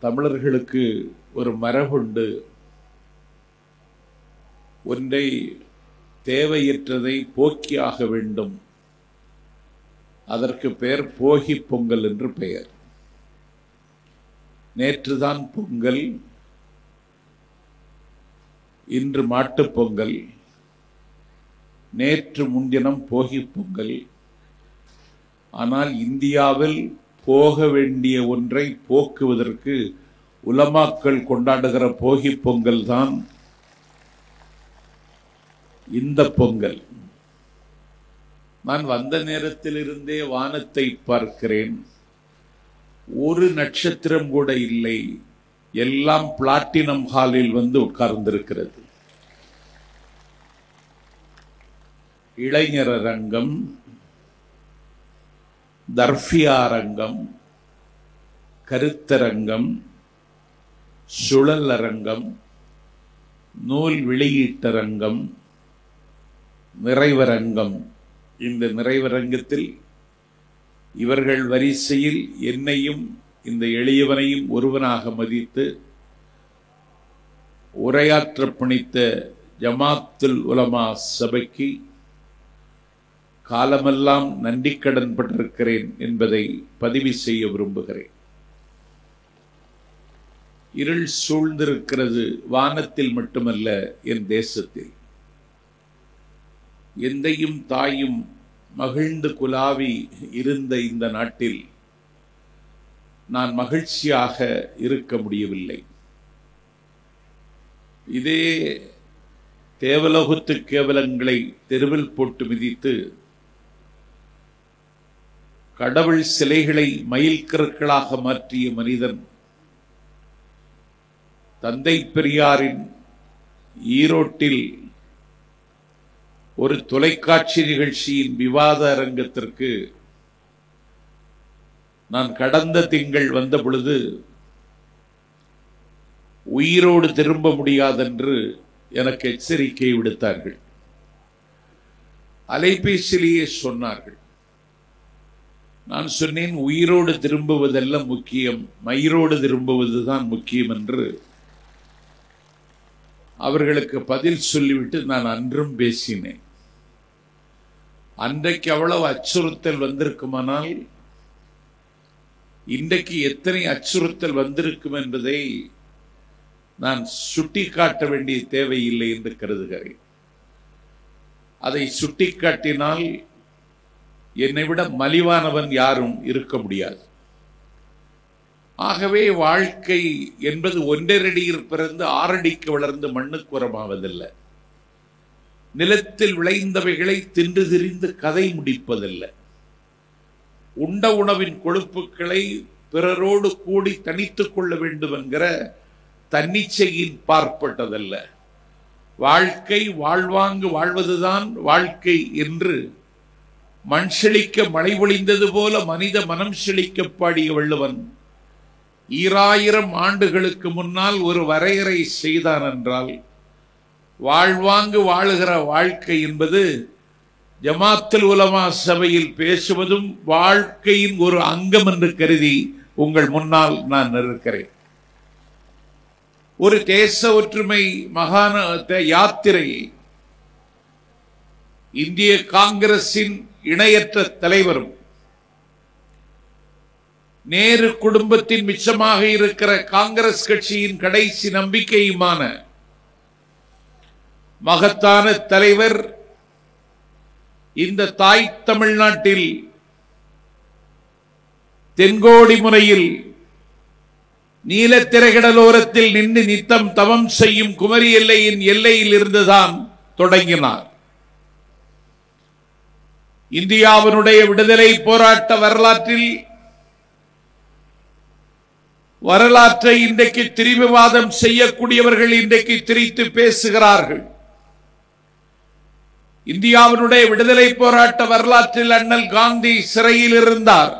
தமிழர்களுக்கு ஒரு மரபுண்டு. ஒன்றை தேவையற்றதை போக்கியாக வேண்டும். அதற்கு பெயர் போகி பொங்கல் என்று பெயர். நேற்றுதான் பொங்கல். இன்று மாட்டுப் பொங்கல். நேற்று முன்தினம் போகி பொங்கல். ஆனால் இந்தியாவில் போக வேண்டிய ஒன்றை போக்குவதற்கு உலமாக்கள் கொண்டாடுகிற போகி பொங்கல் தான் இந்த பொங்கல். நான் வந்த நேரத்திலிருந்தே வானத்தை பார்க்கிறேன். ஒரு நட்சத்திரம் கூட இல்லை. எல்லாம் பிளாட்டினம் ஹாலில் வந்து உட்கார்ந்திருக்கிறது. இளைஞர் அரங்கம் தர்ஃபியா அரங்கம் கருத்தரங்கம் சுழல் அரங்கம் நூல் வெளியீட்டரங்கம் நிறைவரங்கம். இந்த நிறைவரங்கத்தில் இவர்கள் வரிசையில் என்னையும் இந்த எளியவனையும் ஒருவனாக மதித்து உரையாற்ற பணித்த ஜமாத்துல் உலமா சபைக்கு காலமெல்லாம் நன்றி கடன் பட்டிருக்கிறேன் என்பதை பதிவு செய்ய விரும்புகிறேன். இருள் சூழ்ந்திருக்கிறது வானத்தில் மட்டுமல்ல என் தேசத்தில். எந்தையும் தாயும் மகிழ்ந்து குலாவி இருந்த இந்த நாட்டில் நான் மகிழ்ச்சியாக இருக்க முடியவில்லை. இதே தேவலோகத்து கேவலங்களை தெருவில் போட்டு மிதித்து கடவுள் சிலைகளை மயில் கருக்களாக மாற்றிய மனிதன் தந்தை பெரியாரின் ஈரோட்டில் ஒரு தொலைக்காட்சி நிகழ்ச்சியின் விவாத அரங்கத்திற்கு நான் கடந்த திங்கள் வந்த பொழுது உயிரோடு திரும்ப முடியாதென்று எனக்கு எச்சரிக்கை விடுத்தார்கள். அலைபேசியிலேயே சொன்னார்கள். நான் சொன்னேன் உயிரோடு திரும்புவதல்ல முக்கியம். மயிரோடு திரும்புவது தான் முக்கியம் என்று அவர்களுக்கு பதில் சொல்லிவிட்டு நான் அன்றும் பேசினேன். அன்றைக்கு அவ்வளவு அச்சுறுத்தல் வந்திருக்குமானால் இன்றைக்கு எத்தனை அச்சுறுத்தல் வந்திருக்கும் என்பதை நான் சுட்டிக்காட்ட வேண்டிய தேவையில்லை என்று கருதுகிறேன். அதை சுட்டிக்காட்டினால் என்னை விட மலிவானவன் யாரும் இருக்க முடியாது. ஆகவே வாழ்க்கை என்பது ஒன்றரடியில் பிறந்து ஆறடிக்கு வளர்ந்து மண்ணுக்கு உரமாவதில்லை நிலத்தில் விளைந்தவைகளை தின்று திரிந்து கதை முடிப்பதில்லை. உண்ட உணவின் கொழுப்புகளை பிறரோடு கூடி தனித்துக் கொள்ள வேண்டும் என்கிற தன்னிச்சையின் பார்ப்பட்டதல்ல. வாழ்க்கை வாழ்வாங்கு வாழ்வதுதான் வாழ்க்கை என்று மண் செழிக்க மழை ஒழிந்தது போல மனித மனம் செழிக்க பாடிய வள்ளுவன் ஈராயிரம் ஆண்டுகளுக்கு முன்னால் ஒரு வரையறை செய்தான் என்றால் வாழ்வாங்கு வாழுகிற வாழ்க்கை என்பது ஜமாத்தல் உலமா சபையில் பேசுவதும் வாழ்க்கையின் ஒரு அங்கம் என்று கருதி உங்கள் முன்னால் நான் நிற்கிறேன். ஒரு தேச ஒற்றுமை மகாண யாத்திரை இந்திய காங்கிரசின் இணையற்ற தலைவரும் நேரு குடும்பத்தின் மிச்சமாக இருக்கிற காங்கிரஸ் கட்சியின் கடைசி நம்பிக்கையுமான மகத்தான தலைவர் இந்த தாய் தமிழ்நாட்டில் தென்கோடி முறையில் நீலத்திரைகடலோரத்தில் நின்று நித்தம் தவம் செய்யும் குமரி எல்லையின் எல்லையில் இருந்துதான் தொடங்கினார். இந்தியாவினுடைய விடுதலை போராட்ட வரலாற்றில் வரலாற்றை இன்றைக்கு திரிவுவாதம் செய்யக்கூடியவர்கள் இன்றைக்கு திரித்து பேசுகிறார்கள். இந்தியாவினுடைய விடுதலை போராட்ட வரலாற்றில் அண்ணல் காந்தி சிறையில் இருந்தார்.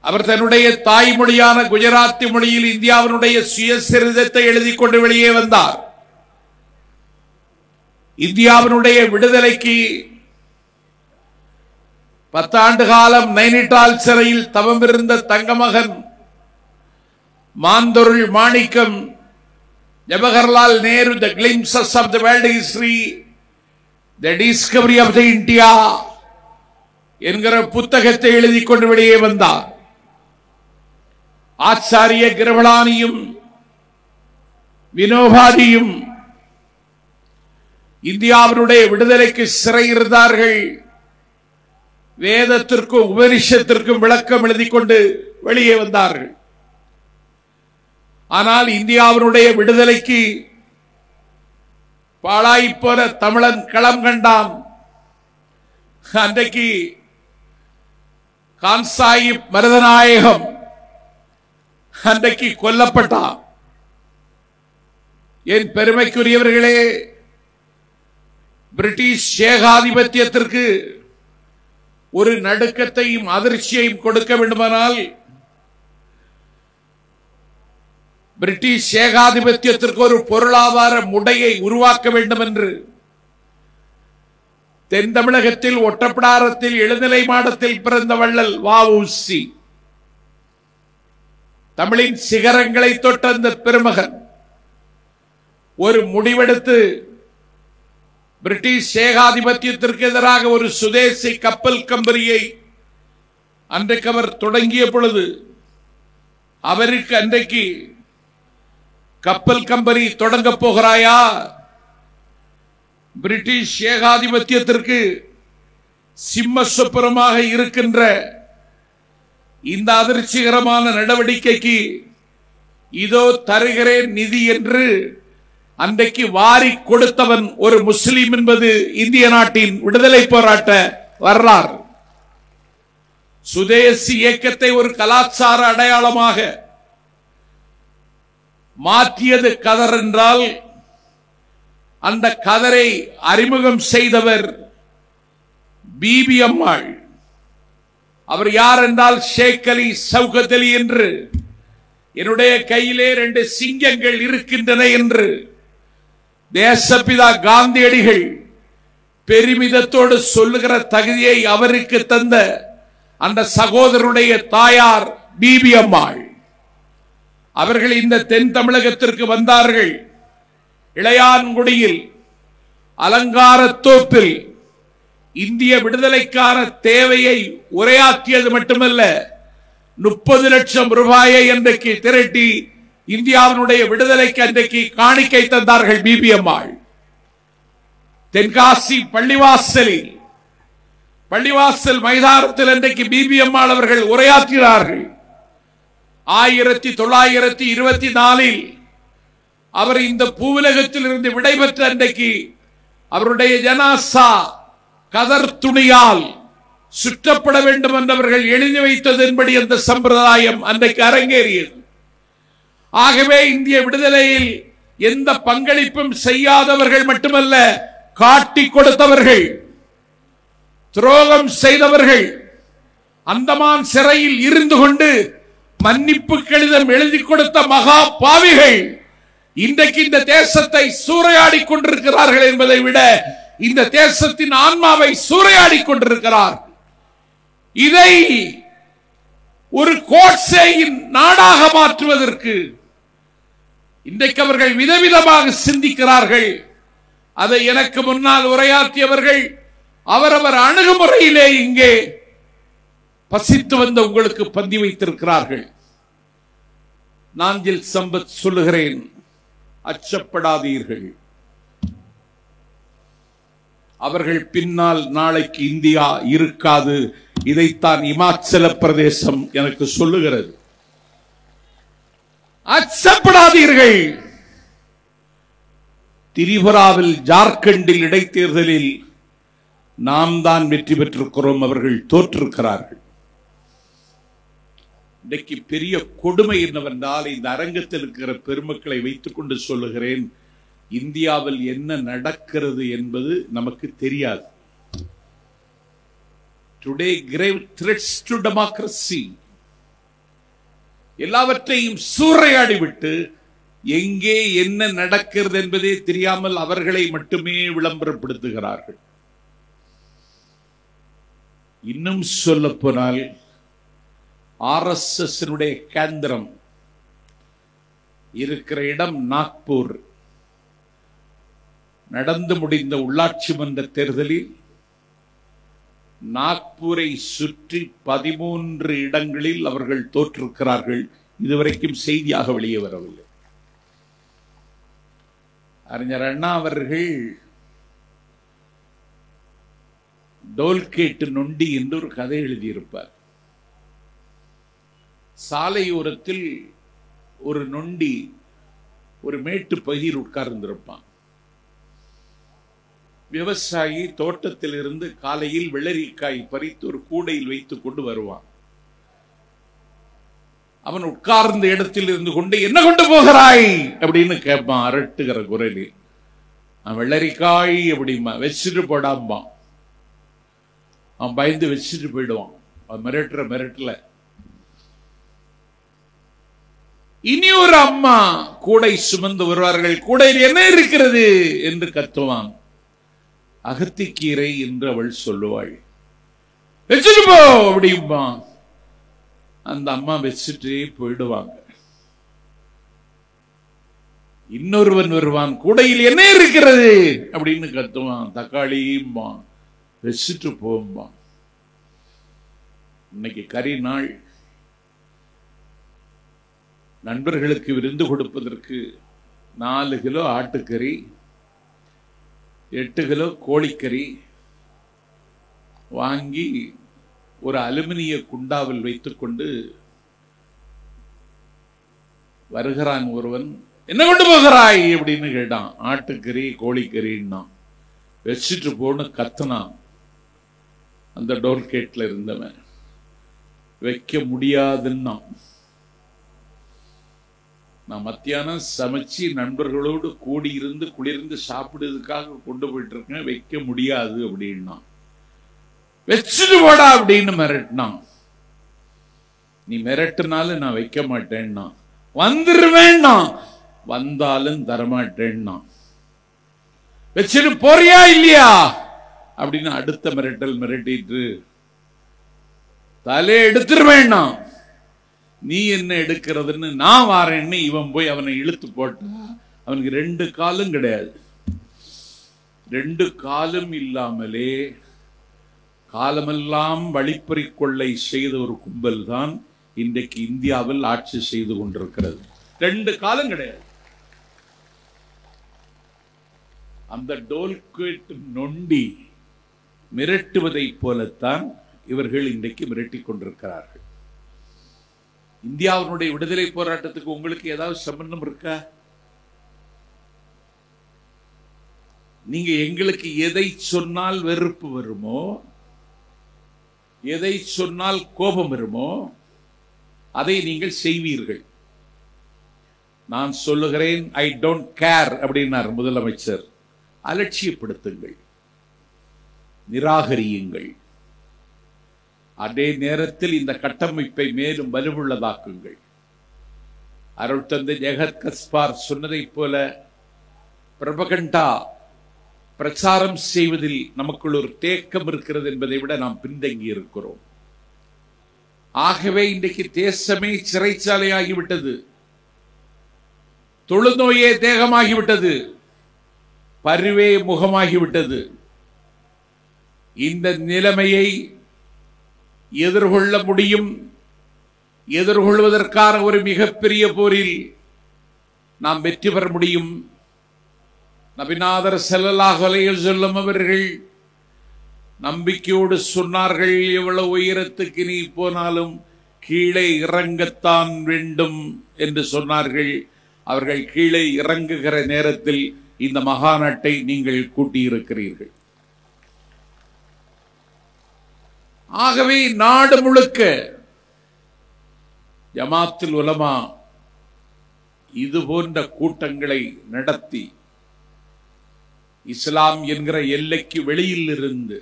அவர் தன்னுடைய தாய்மொழியான குஜராத்தி மொழியில் இந்தியாவினுடைய சுயசரிதத்தை எழுதி கொண்டு வெளியே வந்தார். இந்தியாவினுடைய விடுதலைக்கு பத்தாண்டு காலம் நைனிட்டால் சிறையில் தவமிருந்த தங்கமகன் மாந்தொருள் மாணிக்கம் Jawaharlal Nehru the glimpses of the world history the discovery of the India என்கிற புத்தகத்தை எழுதி கொண்டு வெளியே வந்தார். ஆச்சாரிய கிரவளானியும் வினோபாதியும் இந்தியாவினுடைய விடுதலைக்கு சிறையிருந்தார்கள் வேதத்திற்கும் உபனிஷத்திற்கும் விளக்கம் எழுதி கொண்டு வெளியே வந்தார்கள். ஆனால் இந்தியாவினுடைய விடுதலைக்கு பாழாய்ப்போன தமிழன் களம் கண்டான். அன்றைக்கு கான்சாயிப் மருதநாயகம் அன்றைக்கு கொல்லப்பட்டான். என் பெருமைக்குரியவர்களே பிரிட்டிஷ் ஏகாதிபத்தியத்திற்கு ஒரு நடுக்கத்தையும் அதிர்ச்சியையும் கொடுக்க வேண்டுமானால் பிரிட்டிஷ் ஏகாதிபத்தியத்திற்கு ஒரு பொருளாதார முடையை உருவாக்க வேண்டும் என்று தென் தமிழகத்தில் ஒட்டப்பிடாரத்தில் எழுநிலை மாடத்தில் பிறந்த வள்ளல் வஉசி. தமிழின் சிகரங்களை தொட்ட அந்த பெருமகன் ஒரு முடிவெடுத்து பிரிட்டிஷ் ஏகாதிபத்தியத்திற்கு எதிராக ஒரு சுதேசி கப்பல் கம்பெனியை அன்றைக்கு அவர் தொடங்கிய பொழுது அவருக்கு அன்றைக்கு கப்பல் கம்பெனி தொடங்க போகிறாயா? பிரிட்டிஷ் ஏகாதிபத்தியத்திற்கு சிம்ம இருக்கின்ற இந்த அதிர்ச்சிகரமான நடவடிக்கைக்கு இதோ தருகிறேன் நிதி என்று அன்றைக்கு வாரி கொடுத்தவன் ஒரு முஸ்லீம் என்பது இந்திய நாட்டின் விடுதலை போராட்ட வரலாறு. சுதேசி இயக்கத்தை ஒரு கலாச்சார அடையாளமாக மாற்றியது கதர் என்றால் அந்த கதரை அறிமுகம் செய்தவர் பிபி அம்மாள். அவர் யார் என்றால் ஷேக் அலி சௌகத் அலி என்று என்னுடைய கையிலே ரெண்டு சிங்கங்கள் இருக்கின்றன என்று தேசப்பிதா காந்தியடிகள் பெருமிதத்தோடு சொல்லுகிற தகுதியை அவருக்கு தந்த அந்த சகோதரருடைய தாயார் பிபி அம்மாள். அவர்கள் இந்த தென் தமிழகத்திற்கு வந்தார்கள். இளையான்குடியில் அலங்காரத்தோப்பில் இந்திய விடுதலைக்கான தேவையை உரையாற்றியது மட்டுமல்ல முப்பது லட்சம் ரூபாயை இன்றைக்கு திரட்டி இந்தியாவினுடைய விடுதலைக்கு அன்றைக்கு காணிக்கை தந்தார்கள் பிபி அம்மாள் தென்காசி பள்ளிவாசலில் பள்ளிவாசல் மைதானத்தில் அன்றைக்கு பிபி அம்மாள் அவர்கள் உரையாற்றினார்கள். ஆயிரத்தி தொள்ளாயிரத்தி இருபத்தி நாலில் அவர் இந்த பூவுலகத்தில் இருந்து விடைபெற்ற அன்றைக்கு அவருடைய ஜனாசா கதர் துணியால் சுற்றப்பட வேண்டும் என்றவர்கள் எழுதி வைத்ததன்படி அந்த சம்பிரதாயம் அன்றைக்கு அரங்கேறியது. ஆகவே இந்திய விடுதலையில் எந்த பங்களிப்பும் செய்யாதவர்கள் மட்டுமல்ல காட்டி கொடுத்தவர்கள் துரோகம் செய்தவர்கள் அந்தமான் சிறையில் இருந்து கொண்டு மன்னிப்பு கடிதம் எழுதி கொடுத்த மகா பாவிகள் இன்றைக்கு இந்த தேசத்தை சூறையாடி கொண்டிருக்கிறார்கள் என்பதை விட இந்த தேசத்தின் ஆன்மாவை சூறையாடி கொண்டிருக்கிறார். இதை ஒரு கோட்சேயின் நாடாக மாற்றுவதற்கு இன்றைக்கு அவர்கள் விதவிதமாக சிந்திக்கிறார்கள். அதை எனக்கு முன்னால் உரையாற்றியவர்கள் அவரவர் அணுகுமுறையிலே இங்கே பசித்து வந்த உங்களுக்கு பந்தி வைத்திருக்கிறார்கள். நாஞ்சில் சம்பத் சொல்லுகிறேன் அச்சப்படாதீர்கள். அவர்கள் பின்னால் நாளைக்கு இந்தியா இருக்காது இதைத்தான் இமாச்சல பிரதேசம் எனக்கு சொல்லுகிறது. அச்சப்படாதீர்கள். திரிபுராவில் ஜார்க்கண்டில் இடைத்தேர்தலில் நாம் தான் வெற்றி பெற்றிருக்கிறோம் அவர்கள் தோற்றிருக்கிறார்கள். இன்றைக்கு பெரிய கொடுமை என்னவென்றால் இந்த அரங்கத்தில் இருக்கிற பெருமக்களை வைத்துக் கொண்டு சொல்லுகிறேன் இந்தியாவில் என்ன நடக்கிறது என்பது நமக்கு தெரியாது. Today grave threats to democracy எல்லாவற்றையும் சூறையாடி விட்டு எங்கே என்ன நடக்கிறது என்பதே தெரியாமல் அவர்களை மட்டுமே விளம்பரப்படுத்துகிறார்கள். இன்னும் சொல்ல போனால் ஆர்எஸ்எஸ் கேந்திரம் இருக்கிற இடம் நாக்பூர். நடந்து முடிந்த உள்ளாட்சி மன்ற தேர்தலில் நாக்பூரை சுற்றி பதிமூன்று இடங்களில் அவர்கள் தோற்றிருக்கிறார்கள். இதுவரைக்கும் செய்தியாக வெளியே வரவில்லை. அறிஞர் அண்ணா அவர்கள் டோல்கேட்டு நொண்டி என்று ஒரு கதை எழுதியிருப்பார். சாலையோரத்தில் ஒரு நொண்டி ஒரு மேட்டு பகிர் உட்கார்ந்திருப்பான். விவசாயி தோட்டத்திலிருந்து காலையில் வெள்ளரிக்காய் பறித்து ஒரு கூடையில் வைத்துக் கொண்டு வருவான். அவன் உட்கார்ந்த இடத்தில் இருந்து கொண்டு என்ன கொண்டு போகிறாய்? அப்படின்னு கேட்பான் அரட்டுகிற குரலில். அவன் வெள்ளரிக்காய் அப்படிமா வச்சுட்டு போடாம்பான். அவன் பயந்து வச்சுட்டு போயிடுவான். அவன் மிரட்டுற மிரட்டல. இனி ஒரு அம்மா கூடை சுமந்து வருவார்கள். கூடையில் என்ன இருக்கிறது? என்று கத்துவான். அகத்திக்கீரை என்று அவள் சொல்லுவாள். வச்சுட்டு போ அப்படிம்பா. அந்த அம்மா வச்சுட்டே போயிடுவாங்க. இன்னொருவன் வருவான் கூடையில் என்ன இருக்கிறது? அப்படின்னு கத்துவான் தக்காளியும்பா. வச்சுட்டு போம்பா. இன்னைக்கு கறி நாள். நண்பர்களுக்கு விருந்து கொடுப்பதற்கு நாலு கிலோ ஆட்டுக்கறி எட்டு கிலோ கோழிக்கறி வாங்கி ஒரு அலுமினிய குண்டாவில் வைத்துக்கொண்டு வருகிறான் ஒருவன். என்ன கொண்டு போகிறாய்? அப்படின்னு கேட்டான். ஆட்டுக்கறி கோழிக்கறின்னா. வச்சுட்டு போன்னு கத்துனான். அந்த டோர்கேட்ல இருந்தவன். வைக்க முடியாதுன்னா நான் மத்தியானம் சமைச்சு நண்பர்களோடு கூடியிருந்து குளிர்ந்து சாப்பிடுறதுக்காக கொண்டு போயிட்டு இருக்கேன் வைக்க முடியாது அப்படின்னா வச்சுட்டு போடா அப்படின்னு மிரட்டினான். நீ மிரட்டுனாலும் நான் வைக்க மாட்டேன்னா வந்துருவேன்னா வந்தாலும் தரமாட்டேன்னா வச்சுட்டு போறியா இல்லையா? அப்படின்னு அடுத்த மிரட்டல் மிரட்டிட்டு தலையை எடுத்துருவேன்னா நீ என்ன எடுக்கிறதுன்னு நான் வாரேன்னு இவன் போய் அவனை இழுத்து போட்டா அவனுக்கு ரெண்டு காலும் கிடையாது. ரெண்டு காலும் இல்லாமலே காலமெல்லாம் வழிப்பறி கொள்ளை செய்த ஒரு கும்பல் தான் இன்றைக்கு இந்தியாவில் ஆட்சி செய்து கொண்டிருக்கிறது. ரெண்டு காலம் கிடையாது. அந்த டோல்கேட் நொண்டி மிரட்டுவதைப் போலத்தான் இவர்கள் இன்றைக்கு மிரட்டிக் கொண்டிருக்கிறார்கள். இந்தியாவினுடைய விடுதலை போராட்டத்துக்கு உங்களுக்கு ஏதாவது சம்பந்தம் இருக்கா? நீங்க எங்களுக்கு எதை சொன்னால் வெறுப்பு வருமோ எதை சொன்னால் கோபம் வருமோ அதை நீங்கள் செய்வீர்கள். நான் சொல்லுகிறேன் ஐ டோன்ட் கேர் அப்படின்னார் முதலமைச்சர். அலட்சியப்படுத்துங்கள். நிராகரியுங்கள். அதே நேரத்தில் இந்த கட்டமைப்பை மேலும் வலுவுள்ளதாக்குங்கள். அருள் தந்தை ஜெகத் கஸ்பார் சொன்னதைப் போல பிரபகண்டா பிரச்சாரம் செய்வதில் நமக்குள் ஒரு தேக்கம் இருக்கிறது என்பதை விட நாம் பின்தங்கி இருக்கிறோம். ஆகவே இன்றைக்கு தேசமே சிறைச்சாலையாகிவிட்டது. தொழுநோயே தேகமாகிவிட்டது. பருவே முகமாகிவிட்டது. இந்த நிலைமையை எதிர்கொள்ள முடியும். எதிர்கொள்வதற்கான ஒரு மிகப்பெரிய போரில் நாம் வெற்றி பெற முடியும். நபிநாதர் செல்லலாக சொல்லும் அவர்கள் நம்பிக்கையோடு சொன்னார்கள் எவ்வளவு உயரத்துக்கு நீ போனாலும் கீழே இறங்கத்தான் வேண்டும் என்று சொன்னார்கள். அவர்கள் கீழே இறங்குகிற நேரத்தில் இந்த மகாநாட்டை நீங்கள் கூட்டியிருக்கிறீர்கள். ஆகவே நாடு முழுக்க ஜமாத்தில் உலமா இது போன்ற கூட்டங்களை நடத்தி இஸ்லாம் என்கிற எல்லைக்கு வெளியில் இருந்து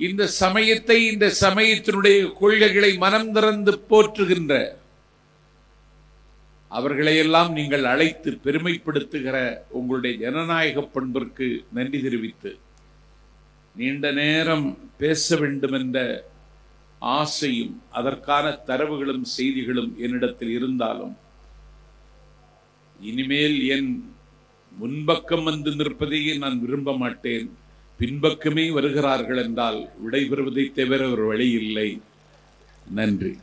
இந்த சமயத்தை இந்த சமயத்தினுடைய கொள்கைகளை மனம் திறந்து போற்றுகின்ற அவர்களையெல்லாம் நீங்கள் அழைத்து பெருமைப்படுத்துகிற உங்களுடைய ஜனநாயக பண்பிற்கு நன்றி தெரிவித்து நீண்ட நேரம் பேச வேண்டும் என்ற ஆசையும் அதற்கான தரவுகளும் செய்திகளும் என்னிடத்தில் இருந்தாலும் இனிமேல் என் முன்பக்கம் வந்து நிற்பதையே நான் விரும்ப மாட்டேன். பின்பக்கமே வருகிறார்கள் என்றால் விடைபெறுவதை தவிர ஒரு வழி இல்லை. நன்றி.